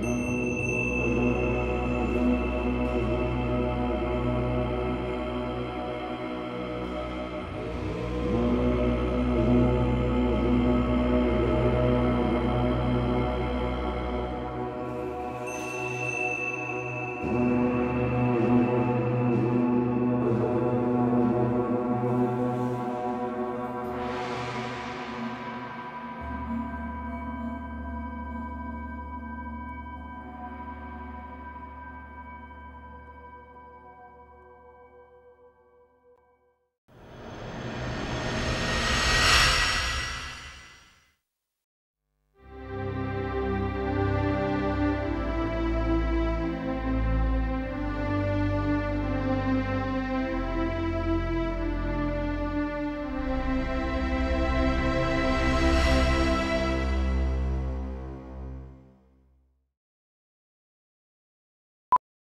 嗯。